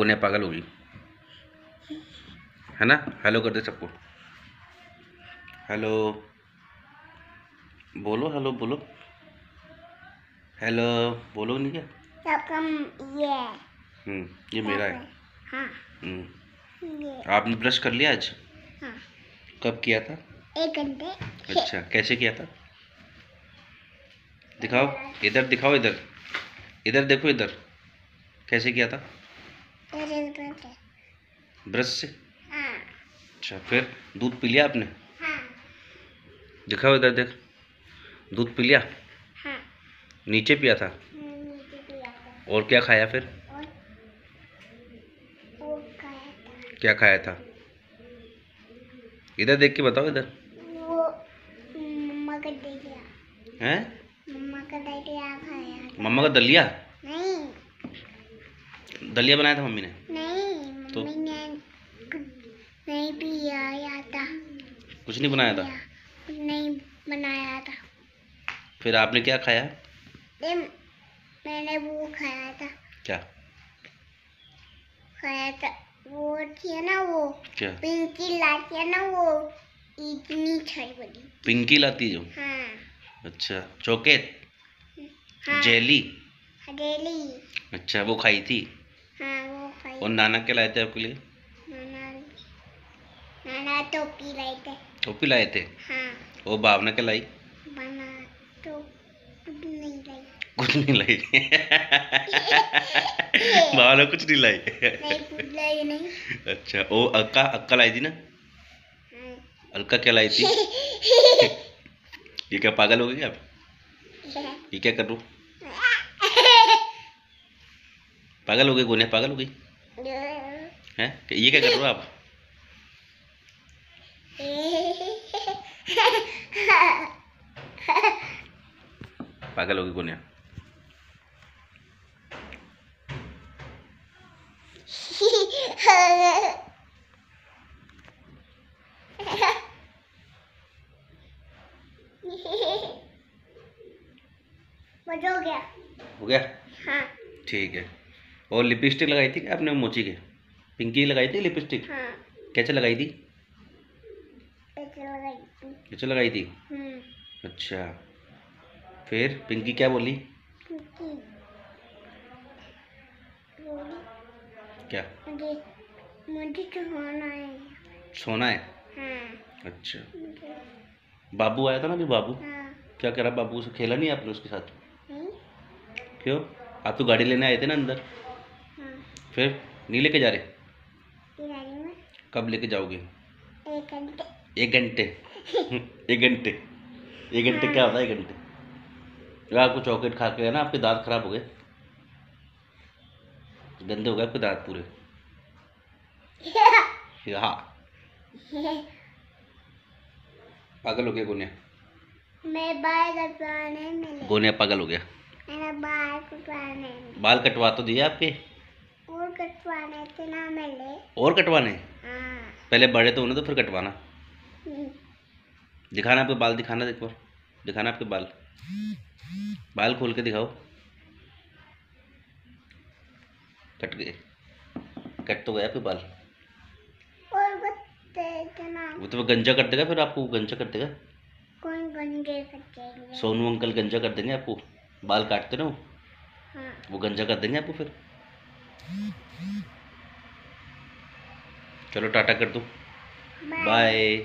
गुनिया पागल होगी। है ना? हेलो कर दे सबको। हेलो बोलो हेलो बोलो। हेलो बोलो नहीं क्या? ये हम्म ये मेरा है। हाँ। हम्म। आपने ब्रश कर लिया आज? हाँ। कब किया था? एक घंटे। अच्छा कैसे किया था? दिखाओ। इधर दिखाओ इधर। इधर देखो इधर। कैसे किया था? ब्रश से? हाँ। अच्छा फिर दूध पी लिया आपने? हाँ। दिखाओ इधर देख। दूध पी लिया? हाँ। नीचे पिया था? नीचे पिया था। और क्या खाया फिर? और? खाया था। क्या खाया था? इधर देख के बताओ इधर। वो मम्मा का दे दिया हैं? मम्मा का दे दिया खाया मम्मा का दलिया? नहीं। दलिया बनाया था मम्मी ने? नहीं तो? नहीं पिया या था। कुछ नहीं बनाया था? नहीं बनाया था। फिर आपने क्या खाया? मैंने वो खाया था। क्या? खाया था वो थी ना वो? क्या? पिंकी लाती है ना वो इतनी छड़ी बड़ी पिंकी लाती है जो? हाँ। अच्छा चॉकलेट? हाँ। जेली? हडेली अच्छा वो खाई थी? हाँ और नाना क्या लाए थे आपके लिए? नाना नाना टोपी लाई थे। टोपी लाए थे? हाँ। और भावना क्या लाई? तो कुछ नहीं लाई। कुछ नहीं लाई। भावना कुछ नहीं लाई। नहीं लाई नहीं। अच्छा ओ अक्का अक्का लाई थी ना? हाँ। अलका क्या लाई थी? ये क्या पागल हो गए क्या आप? ये क्या कर रू पागल हो गई गोने पागल हो गई? हैं? ये क्या कर रहे हो आप? पागल हो गई गोनिया मज़ा हो गया। हो गया? हाँ। ठीक है। और लिपस्टिक लगाई थी क्या आपने मोची के? पिंकी लगाई थी लिपस्टिक? हाँ। कैसे लगाई थी? ऐसे लगाई थी। कैसे लगाई थी? हम्म। अच्छा। फिर पिंकी क्या बोली? क्या? मुझे मुझे होना है। सोना है? हाँ। अच्छा। बाबू आया था ना अभी बाबू? हाँ। क्या करा बाबू? से खेला नहीं आपने उसके साथ? नहीं। क्यों? आप तो गाड़ी लेने आए थे ना अंदर। हाँ। फिर नहीं लेके जा रहे? कब लेके जाओगे? एक घंटे। एक घंटे। एक घंटे। घंटे क्या होता है? एक घंटे। आपको चॉकलेट खा के है ना आपके दांत खराब हो गए? गंदे हो गए आपके दांत पूरे? हाँ। पागल हो गया गोनिया? मैं बाल कटवाने गोनिया पागल हो गया। बाल कटवाने बाल कटवा तो दिए आपके? कटवाने थे ना मिले और कटवाने? हाँ। पहले बड़े तो होने तो फिर कटवाना। हम्म, दिखाना आपके बाल दिखाना एक बार। दिखाना आपके बाल। बाल खोल के दिखाओ। कट गए। कट तो गया आपके बाल। और वो तो गंजा कर देगा फिर आपको गंजा कर देगा। कौन गंजे सोनू अंकल गंजा कर देंगे आपको। बाल काटते ना वो हाँ। वो गंजा कर देंगे आपको फिर। चलो टाटा कर दो। बाय